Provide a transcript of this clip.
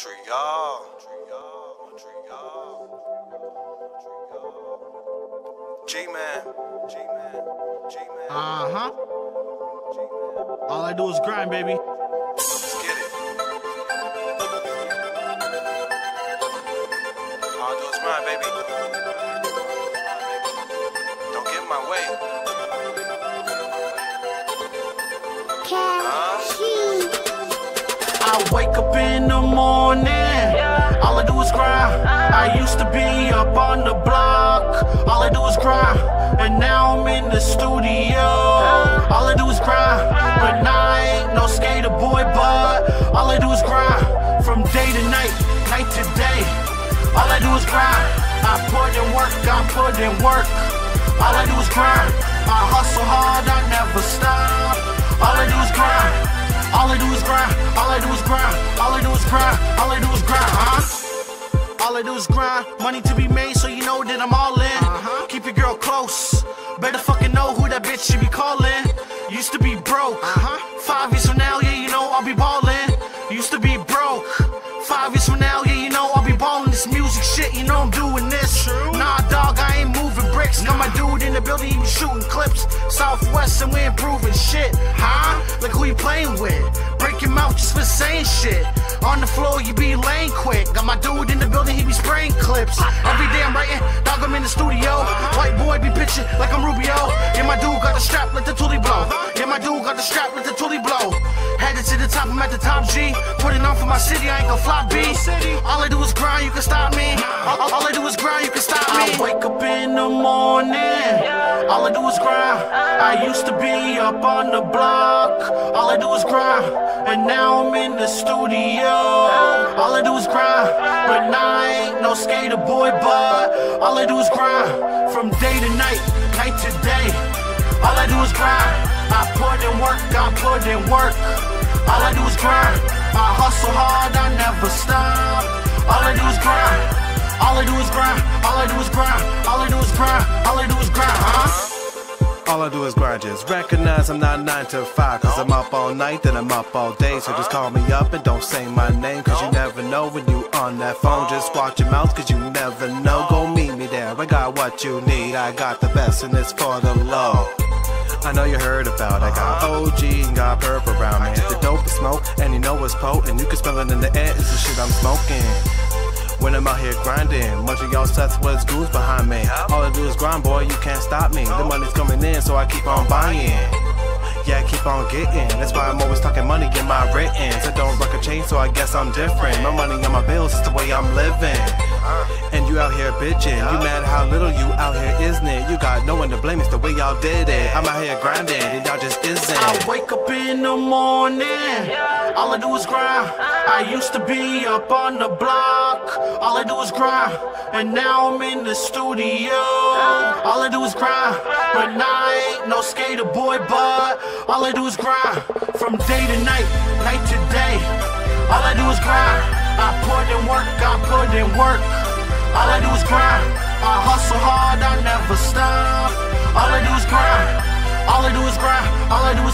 Montreal. G-Man. G-Man. G-Man. Uh huh. All I do is grind, baby. Let's get it. All I do is grind, baby. I wake up in the morning. All I do is grind. Uh-huh. I used to be up on the block. All I do is grind. And now I'm in the studio. Uh-huh. All I do is grind. Uh-huh. But now I ain't no skater boy, but all I do is grind. From day to night, night to day. All I do is grind. I put in work, I put in work. All I do is grind. I hustle hard, I never stop. All I do is All I do is grind, huh? All I do is grind. Money to be made, so you know that I'm all in. Uh-huh. Keep your girl close. Better fucking know who that bitch should be calling. Used to be broke. Uh-huh. Five years from now, yeah, you know I'll be ballin'. Used to be broke. Five years from now, yeah, you know I'll be ballin' this music shit. You know I'm doing this. Nah, dog, I ain't moving bricks. Got my dude in the building, he be shooting clips. Southwest, and we improving shit. Huh? Like who you playing with? Break your mouth just for saying shit. On the floor, you be laying quick. Got my dude in the building, he be spraying clips. Every day I'm writing, dog, I'm in the studio. White boy be pitching like I'm Rubio. Yeah, my dude got the strap, let the toolie blow. Yeah, my dude got the strap, let the toolie blow. Headed to the top, I'm at the top G. Putting on for my city, I ain't gon' flop B. All I do is grind, you can stop me. All, all- all I do is grind, you can stop me. I wake up in the morning. All I do is grind. I used to be up on the block. All I do is grind. And now I'm in the studio. All I do is grind. But I ain't no skater boy, but all I do is grind. From day to night, night to day. All I do is grind. I put in work, I put in work. All I do is grind. I hustle hard, I never stop. All I do is grind. All I do is grind. All I do is grind, just recognize I'm not 9 to 5 Cause I'm up all night, then I'm up all day. So just call me up and don't say my name Cause you never know when you on that phone. Just watch your mouth cause you never know. Go meet me there, I got what you need. I got the best and it's for the low. I know you heard about I got OG and got purple around me. The dope is smoke and you know it's potent You can smell it in the air, it's the shit I'm smoking when I'm out here grinding, much of y'all sets was goons behind me. All I do is grind, boy, you can't stop me. The money's coming in, so I keep on buying. Yeah, I keep on getting. That's why I'm always talking money in my written. I don't rock a chain, so I guess I'm different. My money on my bills, it's the way I'm living. Here bitching. You mad how little you out here, isn't it? You got no one to blame, it's the way y'all did it. I'm out here grinding, and y'all just isn't. I wake up in the morning. All I do is grind. I used to be up on the block. All I do is grind. And now I'm in the studio. All I do is grind. But I ain't no skater boy, but all I do is grind. From day to night, night to day. All I do is grind. I put in work, I put in work. All I do is grind. I hustle hard, I never stop. All I do is grind. All I do is grind. All I do